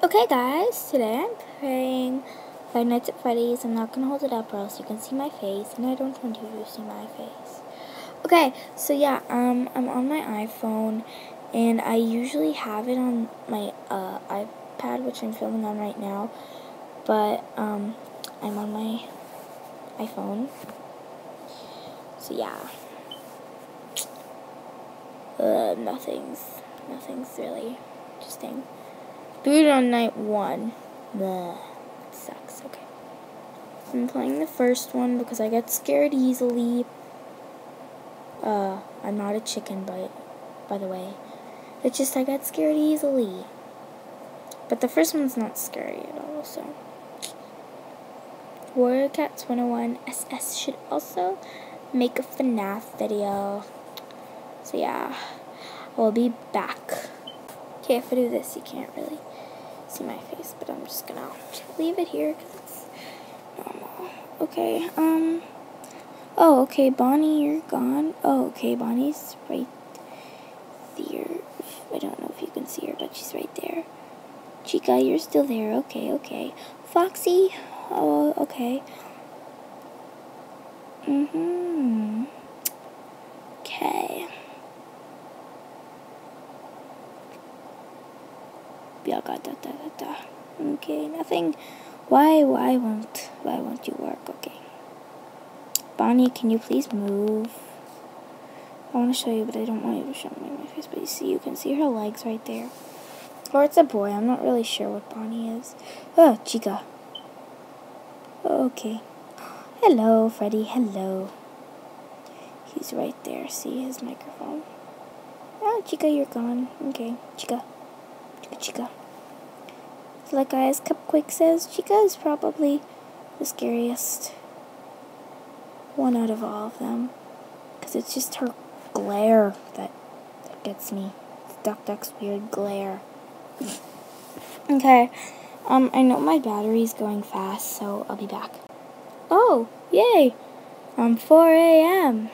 Okay, guys, today I'm playing Five Nights at Freddy's. I'm not going to hold it up or else you can see my face, and I don't want you to see my face. Okay, so yeah, um, I'm on my iPhone, and I usually have it on my uh, iPad, which I'm filming on right now, but um, I'm on my iPhone. So yeah, uh, nothing's nothing's really interesting. Food on night one. Bleh. Sucks. Okay. I'm playing the first one because I get scared easily. Uh, I'm not a chicken, but by the way, it's just I get scared easily. But the first one's not scary at all. So, Warrior Cats 101 SS should also make a FNAF video. So yeah, I'll be back. Okay, if I do this, you can't really see my face, but I'm just gonna leave it here because it's normal. Okay, um, oh, okay, Bonnie, you're gone. Oh, okay, Bonnie's right there. I don't know if you can see her, but she's right there. Chica, you're still there. Okay, okay. Foxy, oh, okay. Mm-hmm. Okay. Da da da da da. Okay, nothing. Why, why won't, why won't you work? Okay. Bonnie, can you please move? I want to show you, but I don't want you to show me my face. But you see, you can see her legs right there. Or it's a boy. I'm not really sure what Bonnie is. Oh, Chica. Okay. Hello, Freddy. Hello. He's right there. See his microphone. Oh, Chica, you're gone. Okay, Chica. Chica, like guys, Cupquake says, Chica is probably the scariest one out of all of them. Because it's just her glare that, that gets me. It's Duck Duck's weird glare. okay, um, I know my battery's going fast, so I'll be back. Oh, yay! Um, 4 a.m.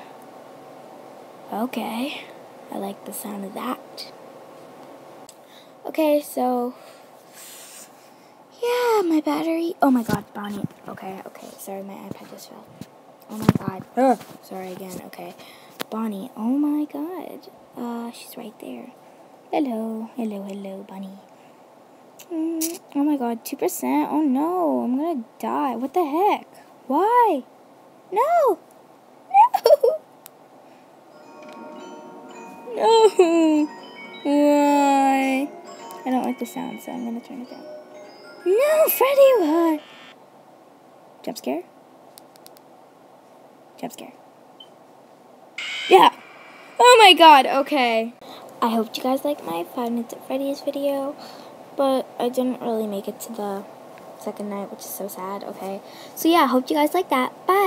Okay, I like the sound of that. Okay, so yeah, my battery. Oh my god, Bonnie. Okay, okay. Sorry, my iPad just fell. Oh my god. Ugh. Sorry again. Okay. Bonnie. Oh my god. Uh, she's right there. Hello. Hello, hello, Bonnie. Mm, oh my god, 2%. Oh no, I'm gonna die. What the heck? Why? No! No! No! Like the sound, so I'm gonna turn it down. No, Freddy, what? Jump scare? Jump scare. Yeah. Oh my god, okay. I hope you guys like my Five Nights at Freddy's video, but I didn't really make it to the second night, which is so sad, okay? So yeah, I hope you guys like that. Bye!